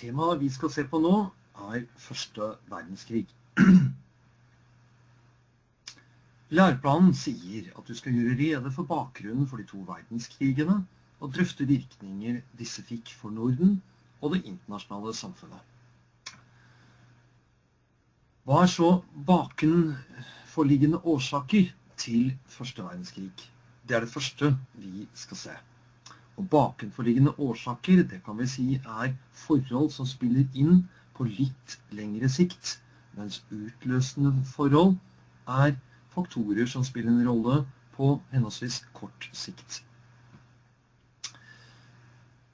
Temaet vi skal se på nå, er første verdenskrig. Læreplanen sier at du skal gjøre rede for bakgrunnen for de to verdenskrigene og drøfte virkninger disse fikk for Norden og det internasjonale samfunnet. Hva er så bakenforliggende årsaker til første verdenskrig? Det er det første vi skal se. Og bakenforliggende årsaker det kan vi si er forhold som spiller inn på litt lengre sikt, mens utløsende forhold er faktorer som spiller en rolle på henholdsvis kort sikt.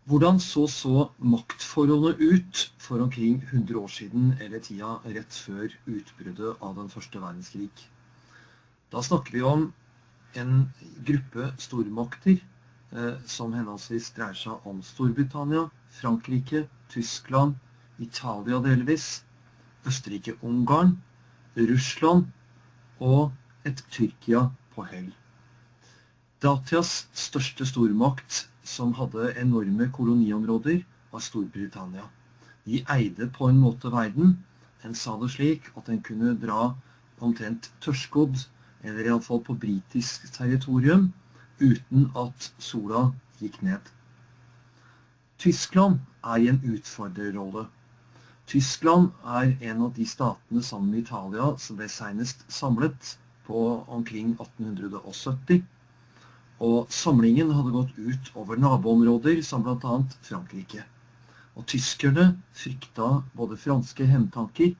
Hvordan så så maktforholdet ut for omkring 100 år siden, eller tida rett før utbruddet av den første verdenskrig? Da snakker vi om en gruppe stormakter som henholdsvis dreier seg om Storbritannia, Frankrike, Tyskland, Italia delvis, Østerrike-Ungarn, Russland og et Tyrkia på hell. Datias største stormakt, som hadde enorme koloniområder, var Storbritannia. De eide på en måte verden. En sa det slik at en kunne dra omtrent tørrskodd, eller iallfall på britisk territorium, uten at sola gikk ned. Tyskland er i en utfordrerrolle. Tyskland er en av de statene sammen med Italia som ble senest samlet på omkring 1870. Og samlingen hadde gått ut over naboområder som bl.a. Frankrike. Og tyskerne frykta både franske hevntanker,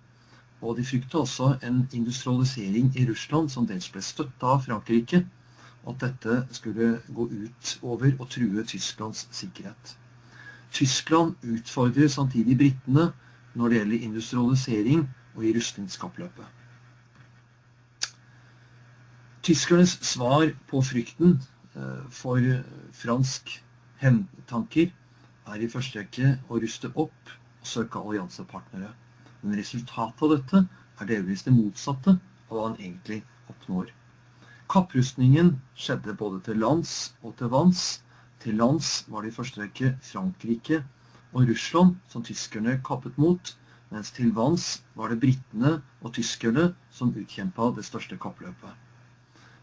og de frykta også en industrialisering i Russland som dels ble støtta av Frankrike, at dette skulle gå ut over og true Tysklands sikkerhet. Tyskland utfordrer samtidig britene når det gjelder industrialisering og i rustningskappløpet. Tyskernes svar på frykten eh, for fransk hevntanker er i første rekke å ruste opp og søke alliansepartnere. Men resultatet av dette er delvis det motsatte av hva han egentlig oppnår. Kapprustningen skjedde både til lands og til vanns. Til lands var det i første rekke Frankrike og Russland som tyskerne kappet mot, mens til vanns var det britene og tyskerne som utkjempa det største kappløpet.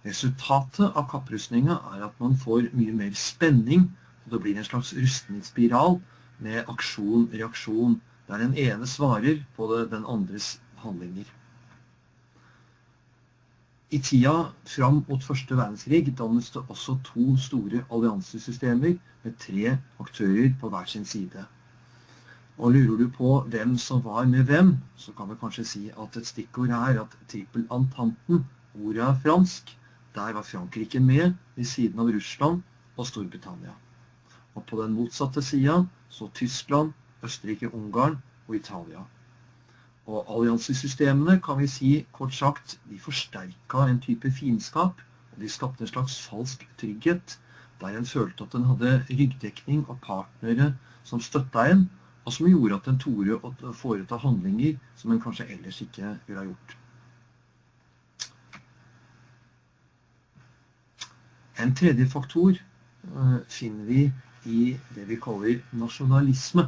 Resultatet av kapprustninga er at man får mye mer spenning, og det blir en slags rustningsspiral med aksjon-reaksjon, der den ene svarer på den andres handlinger. I tida fram mot første verdenskrig dannes det også to store alliansesystemer med tre aktører på hver sin side. Og lurer du på hvem som var med hvem, så kan vi kanskje si at et stikkord er at trippelantanten, ordet er fransk, der var Frankrike med ved siden av Russland og Storbritannia. Og på den motsatte sida så Tyskland, Østerrike-Ungarn og Italia. Og alliansesystemene kan vi si kort sagt, de forsterka en type fiendskap. Og de skapte en slags falsk trygghet, der en følte at en hadde ryggdekning og partnere som støtta en, og som gjorde at en torde å foreta handlinger som en kanskje ellers ikke ville ha gjort. En tredje faktor uh, finner vi i det vi kaller nasjonalisme.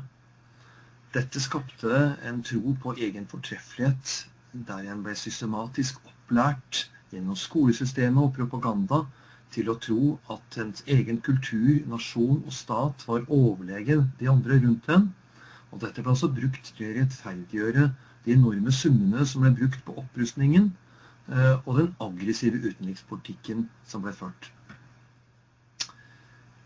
Dette skapte en tro på egen fortreffelighet, der en ble systematisk opplært gjennom skolesystemet og propaganda til å tro at ens egen kultur, nasjon og stat var overlegen de andre rundt en. Og dette ble altså brukt til å rettferdiggjøre de enorme summene som ble brukt på opprustningen, eh, og den aggressive utenrikspolitikken som ble ført.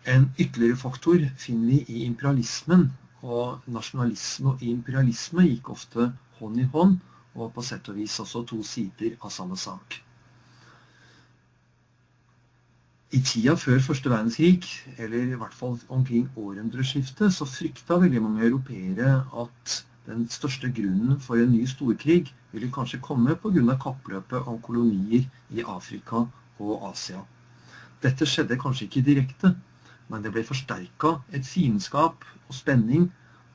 En ytterligere faktor finner vi i imperialismen, og nasjonalisme og imperialisme gikk ofte hånd i hånd, og på sett og vis også to sider av samme sak. I tida før første verdenskrig, eller i hvert fall omkring århundreskiftet, så frykta veldig mange europeere at den største grunnen for en ny storkrig ville kanskje komme pga. kappløpet om kolonier i Afrika og Asia. Dette skjedde kanskje ikke direkte, men det ble forsterka et fiendskap og spenning,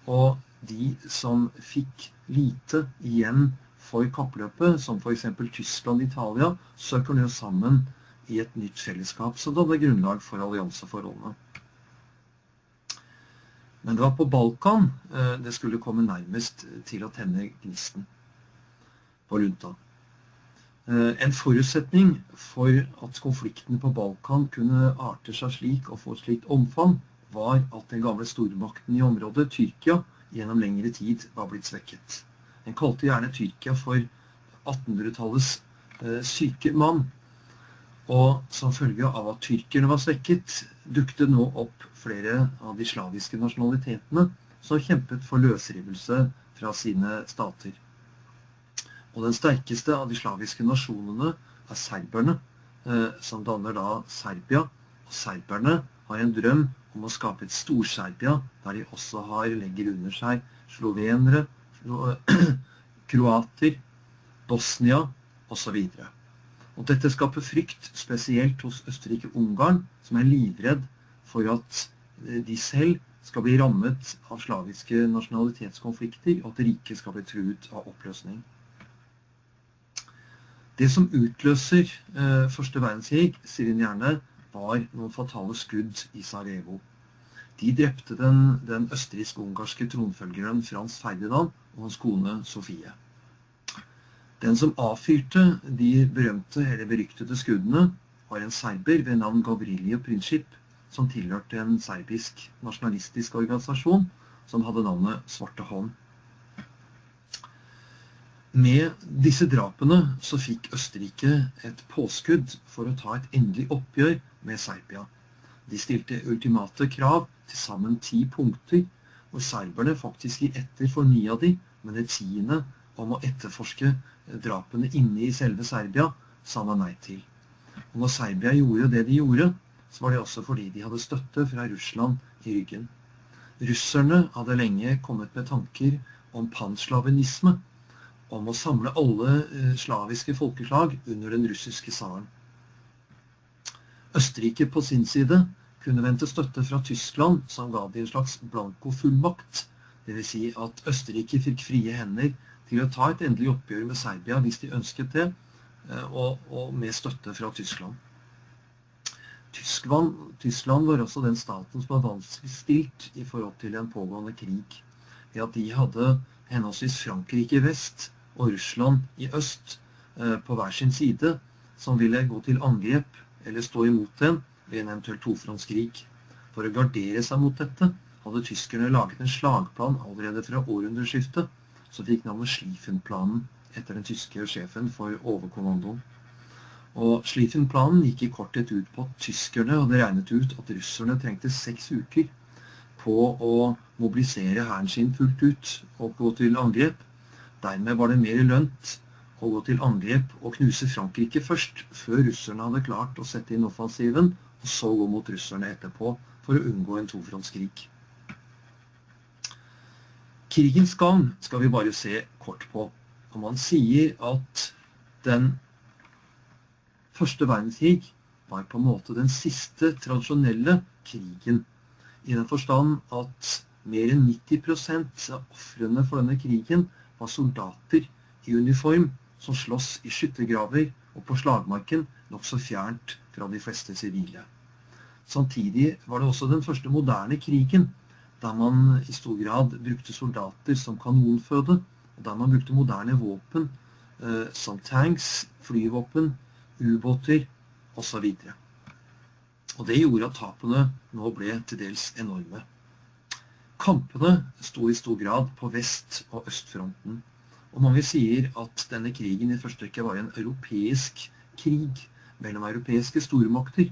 og de som fikk lite igjen for kappløpet, som f.eks. Tyskland og Italia, søker nå sammen i et nytt fellesskap Så det danner grunnlag for allianseforholdene. Men det var på Balkan eh, det skulle komme nærmest til å tenne gnisten på lunta. Eh, en forutsetning for at konfliktene på Balkan kunne arte seg slik og få slikt omfang, var at den gamle stormakten i området, Tyrkia, gjennom lengre tid var blitt svekket. En kalte gjerne Tyrkia for 1800-tallets eh, syke mann. Og som følge av at tyrkerne var svekket, dukket nå opp flere av de slaviske nasjonalitetene som kjempet for løsrivelse fra sine stater. Og den sterkeste av de slaviske nasjonene er serberne, eh, som danner da Serbia. Og serberne har en drøm om å skape et Stor-Serbia, der de også har, legger under seg slovenere, kroater, Bosnia osv. Og dette skaper frykt, spesielt hos Østerrike-Ungarn, som er livredd for at eh, de selv skal bli rammet av slaviske nasjonalitetskonflikter, og at riket skal bli truet av oppløsning. Det som utløser eh, første verdenskrig, sier hun gjerne, var noen fatale skudd i Sarajevo. De drepte den, den østerriksk-ungarske tronfølgeren Frans Ferdinand og hans kone Sofie. Den som avfyrte de berømte eller beryktede skuddene, var en serber ved navn Gavrilje Princip, som tilhørte en serbisk nasjonalistisk organisasjon som hadde navnet Svarte Hånd. Med disse drapene så fikk Østerrike et påskudd for å ta et endelig oppgjør med Serbia. De stilte ultimate krav, til sammen ti punkter, hvor serberne faktisk gir etter for ni av de, men det tiende om å etterforske drapene inne i selve Serbia, sa man nei til. Og når Serbia gjorde det de gjorde, så var det også fordi de hadde støtte fra Russland i ryggen. Russerne hadde lenge kommet med tanker om panslavenisme, om å samle alle eh, slaviske folkeslag under den russiske tsaren. Østerrike på sin side kunne vente støtte fra Tyskland, som ga de en slags blankofullmakt. Dvs. Si at Østerrike fikk frie hender til å ta et endelig oppgjør med Serbia hvis de ønsket det, eh, og, med støtte fra Tyskland. Tyskland. Var også den staten som var vanskeligst stilt i forhold til en pågående krig. Ved at de hadde henholdsvis Frankrike i vest og Russland i øst eh, på hver sin side, som ville gå til angrep eller stå imot dem ved en eventuell tofrontskrig. For å gardere seg mot dette hadde tyskerne laget en slagplan allerede fra århundreskiftet, som fikk navnet Schlieffen-planen etter den tyske sjefen for overkommandoen. Og Schlieffen-planen gikk i korthet ut på at tyskerne hadde regnet ut at russerne trengte seks uker på å mobilisere hæren sin fullt ut og gå til angrep Dermed var det mer lønt å gå til angrep og knuse Frankrike først, før russerne hadde klart å sette inn offensiven, og så gå mot russerne etterpå for å unngå en tofrontskrig. Krigens gang skal vi bare se kort på. Og man sier at den første verdenskrig var på en måte den siste tradisjonelle krigen. I den forstand at mer enn 90 av ofrene for denne krigen var soldater i uniform som sloss i skyttergraver og på slagmarken nokså fjernt fra de fleste sivile. Samtidig var det også den første moderne krigen, der man i stor grad brukte soldater som kanonføde, og der man brukte moderne våpen eh, som tanks, flyvåpen, ubåter osv. Og det gjorde at tapene nå ble til dels enorme. Kampene sto i stor grad på vest- og østfronten. Og mange sier at denne krigen i første rekke var en europeisk krig mellom europeiske stormakter.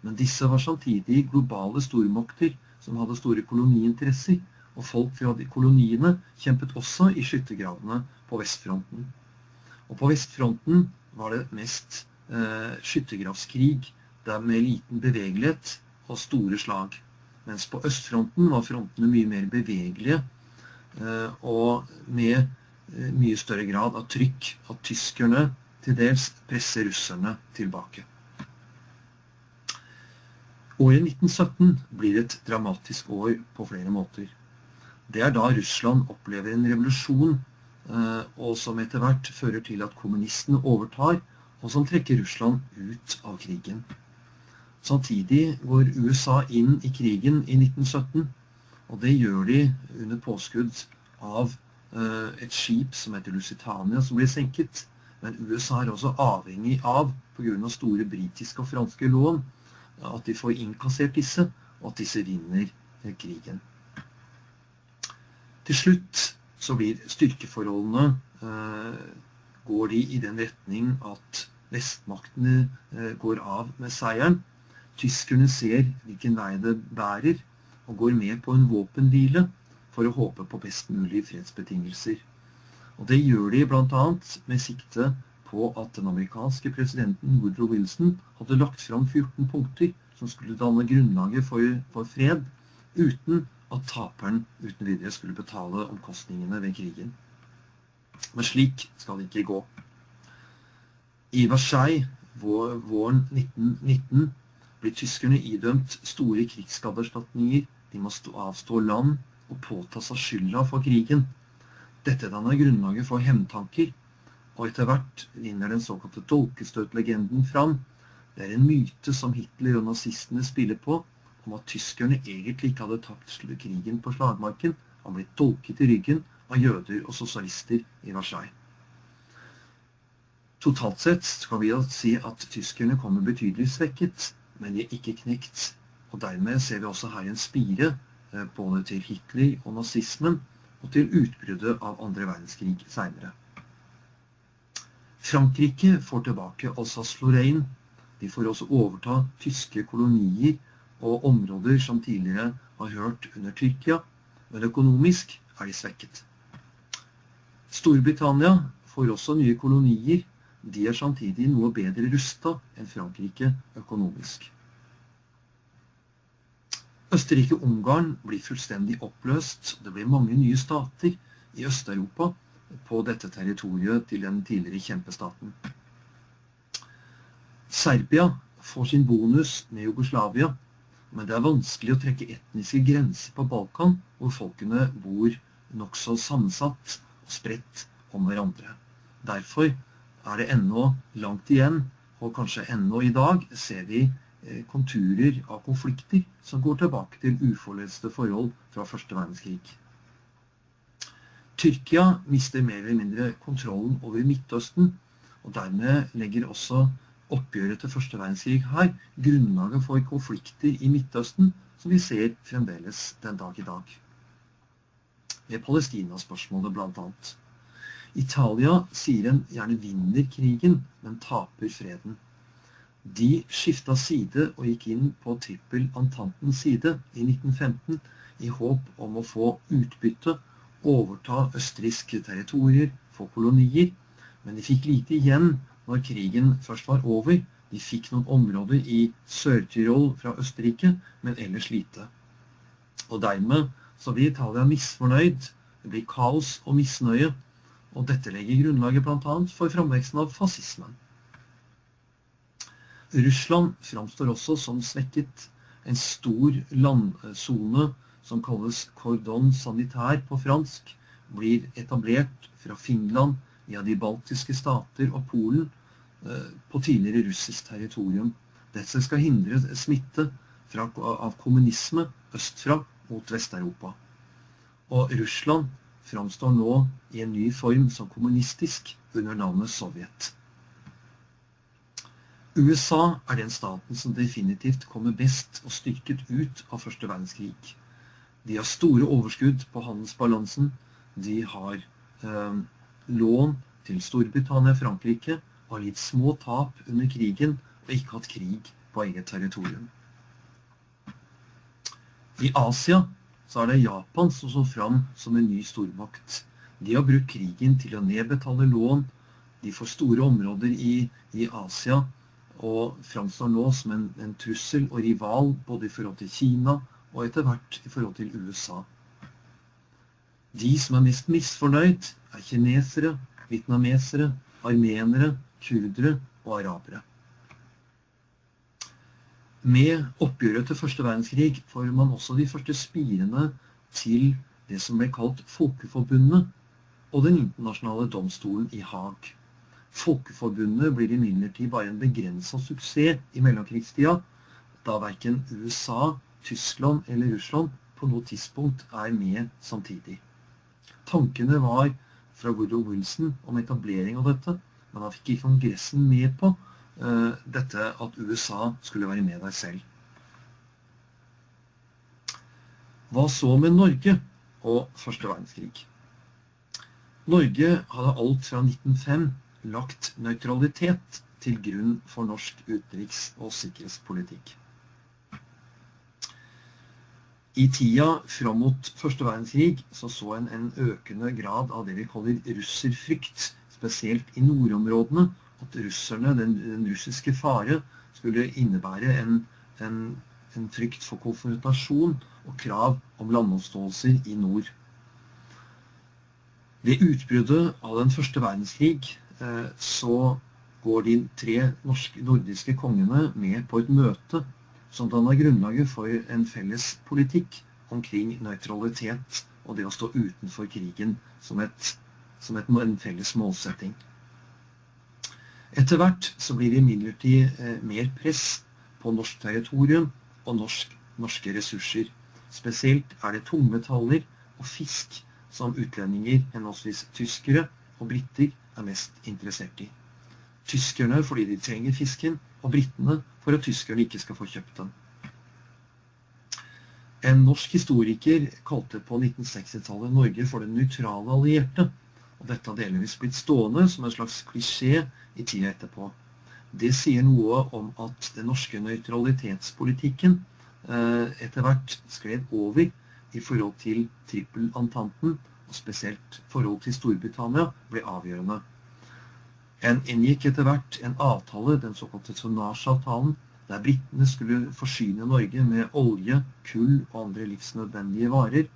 Men disse var samtidig globale stormakter som hadde store koloniinteresser. Og folk fra de koloniene kjempet også i skyttergravene på vestfronten. Og på vestfronten var det mest eh, skyttergravskrig, der med liten bevegelighet og store slag. Mens på østfronten var frontene mye mer bevegelige eh, og med eh, mye større grad av trykk at tyskerne til dels presser russerne tilbake. Året 1917 blir et dramatisk år på flere måter. Det er da Russland opplever en revolusjon, eh, og som etter hvert fører til at kommunistene overtar, og som trekker Russland ut av krigen. Samtidig går USA inn i krigen i 1917, Og det gjør de under påskudd av eh, et skip som heter Lusitania, som blir senket. Men USA er også avhengig av, pga. store britiske og franske lån, at de får innkassert disse, og at disse vinner eh, krigen. Til slutt så blir styrkeforholdene eh, går de i den retning at vestmaktene går av med seieren. Tyskerne ser hvilken vei det bærer, og går med på en våpenhvile for å håpe på best mulig fredsbetingelser. Og Det gjør de bl.a. med sikte på at den amerikanske presidenten Woodrow Wilson hadde lagt fram 14 punkter som skulle danne grunnlaget for, for fred, uten at taperen uten videre skulle betale omkostningene ved krigen. Men slik skal det ikke gå. I Versailles våren 1919 blir tyskerne idømt store krigsskadeerstatninger. De må avstå land og påta seg skylda for krigen. Dette danner grunnlaget for hevntanker, og etter hvert vinner den såkalte dolkestøtlegenden fram. Det er en myte som Hitler og nazistene spiller på, om at tyskerne egentlig ikke hadde tapt krigen på slagmarken. Han ble dolket i ryggen av jøder og sosialister i Versailles. Totalt sett skal vi si at tyskerne kommer betydelig svekket, men de er ikke knekt. Og Dermed ser vi også her en spire eh, både til Hitler og nazismen og til utbruddet av andre verdenskrig seinere. Frankrike får tilbake Alsace-Lorraine. De får også overta tyske kolonier og områder som tidligere har hørt under Tyrkia, men økonomisk er de svekket. Storbritannia får også nye kolonier. De er samtidig noe bedre rusta enn Frankrike økonomisk. Østerrike-Ungarn blir fullstendig oppløst. Det blir mange nye stater i Øst-Europa på dette territoriet til den tidligere kjempestaten. Serbia får sin bonus med Jugoslavia, men det er vanskelig å trekke etniske grenser på Balkan, hvor folkene bor nokså sammensatt og spredt om hverandre. Derfor er det ennå langt igjen, og kanskje ennå i dag ser vi eh, konturer av konflikter som går tilbake til uforløste forhold fra første verdenskrig. Tyrkia mister mer eller mindre kontrollen over Midtøsten, og dermed legger også oppgjøret til første verdenskrig her grunnlaget for konflikter i Midtøsten som vi ser fremdeles den dag i dag med Palestina-spørsmålet bl.a. Italia sier en gjerne vinner krigen, men taper freden. De skifta side og gikk inn på trippel entantens side i 1915 i håp om å få utbytte, overta østerrikske territorier, få kolonier, men de fikk lite igjen når krigen først var over. De fikk noen områder i Sør-Tyrol fra Østerrike, men ellers lite. Og dermed så blir Italia misfornøyd. Det blir kaos og misnøye. Og dette legger grunnlaget bl.a. for framveksten av fascismen. Russland framstår også som svekket. En stor landsone som kalles cordon sanitær på fransk, blir etablert fra Finland via de baltiske stater og Polen eh, på tidligere russisk territorium. Dette skal hindre smitte fra, av kommunisme østfra mot Vest-Europa. Og Russland framstår nå i en ny form som kommunistisk under navnet Sovjet. USA er den staten som definitivt kommer best og styrket ut av første verdenskrig. De har store overskudd på handelsbalansen. De har eh, lån til Storbritannia og Frankrike, har gitt små tap under krigen og ikke hatt krig på eget territorium. I Asia så er det Japan som står fram som en ny stormakt. De har brukt krigen til å nedbetale lån. De får store områder i, i Asia og framstår nå som en, en, trussel og rival både i forhold til Kina og etter hvert i forhold til USA. De som er mest misfornøyd, er kinesere, vietnamesere, armenere, kurdere og arabere. Med oppgjøret til første verdenskrig får man også de første spirene til det som ble kalt Folkeforbundet og den internasjonale domstolen i Haag. Folkeforbundet blir imidlertid bare en begrensa suksess i mellomkrigstida, da verken USA, Tyskland eller Russland på noe tidspunkt er med samtidig. Tankene var fra Woodrow Wilson om etablering av dette, men han fikk ikke Kongressen med på dette at USA skulle være med deg selv. Hva så med Norge og første verdenskrig? Norge hadde alt fra 1905 lagt nøytralitet til grunn for norsk utenriks- og sikkerhetspolitikk. I tida fram mot første verdenskrig så, så en en økende grad av det vi kaller russerfrykt, spesielt i nordområdene. At russerne, den, den russiske fare, skulle innebære en, en, en, frykt for konfrontasjon og krav om landoppståelser i nord. Ved utbruddet av den første verdenskrig eh, så går de tre norske, nordiske kongene med på et møte som danner grunnlaget for en felles politikk omkring nøytralitet og det å stå utenfor krigen som, et, som et, en felles målsetting. Etter hvert så blir det imidlertid eh, mer press på norsk territorium og norsk, norske ressurser. Spesielt er det tungmetaller og fisk som utlendinger, henholdsvis tyskere og briter, er mest interessert i. Tyskerne fordi de trenger fisken, og britene for at tyskerne ikke skal få kjøpt den. En norsk historiker kalte på 1960-tallet Norge for den nøytrale allierte. Og dette har delvis blitt stående som en slags klisjé i tida etterpå. Det sier noe om at den norske nøytralitetspolitikken eh, etter hvert skred over i forhold til trippelantanten, og spesielt forhold til Storbritannia, ble avgjørende. En inngikk etter hvert en avtale, den såkalte tonnasjeavtalen, der britene skulle forsyne Norge med olje, kull og andre livsnødvendige varer,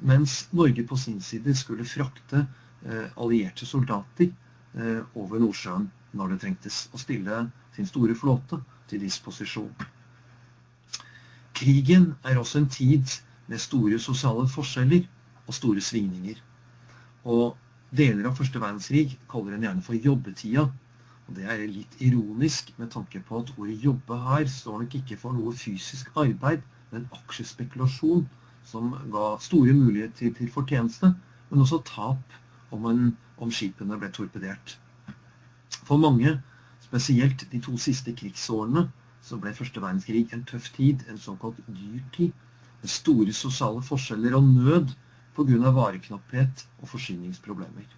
mens Norge på sin side skulle frakte allierte soldater eh, over Nordsjøen når det trengtes, å stille sin store flåte til disposisjon. Krigen er også en tid med store sosiale forskjeller og store svingninger. Og Deler av første verdenskrig kaller en gjerne for jobbetida. Og Det er litt ironisk med tanke på at ordet 'jobbe' her står nok ikke for noe fysisk arbeid, men aksjespekulasjon som ga store muligheter til fortjeneste, men også tap om, om skipene ble torpedert. For mange, spesielt de to siste krigsårene, så ble første verdenskrig en tøff tid, en såkalt dyrtid, med store sosiale forskjeller og nød pga. vareknapphet og forsyningsproblemer.